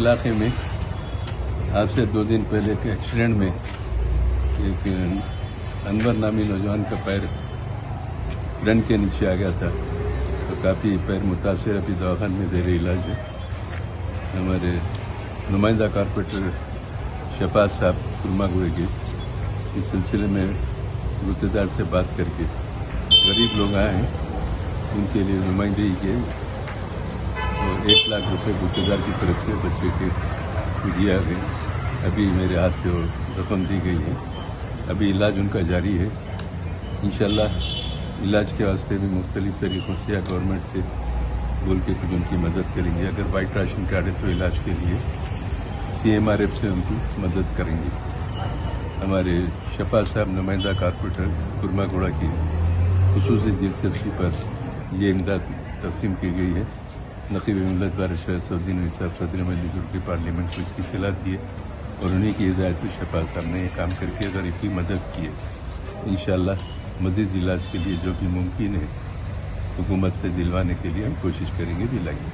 इलाके में आज से दो दिन पहले के एक्सीडेंट में एक अनवर नामी नौजवान का पैर रन के नीचे आ गया था। तो काफ़ी पैर मुतासर अभी दवाखान में दे रहे इलाज है। हमारे नुमाइंदा कारपोरेटर शफात साहब कुरमागुड़े के इस सिलसिले में गुत्तेदार से बात करके गरीब लोग आए हैं। उनके लिए नुमाइंदगी के और एक लाख रुपए गुत्तेदार की तरफ़ से बच्चे के दिया गई अभी मेरे हाथ से वो रकम दी गई है। अभी इलाज उनका जारी है। इंशाल्लाह इलाज के वास्ते भी मुख्तलिफ़ तरीक़ों से या गवर्नमेंट से बोल के कुछ उनकी मदद करेंगे। अगर वाइट राशन कार्ड है तो इलाज के लिए सी एम आर एफ़ से उनकी मदद करेंगे। हमारे शफा साहब नुमाइंदा कारपोरेटर कुरमागुड़ा की खसूस दिलचस्पी पर यह इमदाद तकसीम की गई है। नकीब मिलत बारिश सऊद्दीन साहब सदर मजलिस पार्लियामेंट को इसकी सलाह दी है और उन्हीं की हिदायत शफा साहब ने ये काम करके अगर इतनी मदद की है इन मजीद इलाज के लिए जो भी मुमकिन है, हुकूमत से दिलवाने के लिए हम कोशिश करेंगे, दिलाएँगे।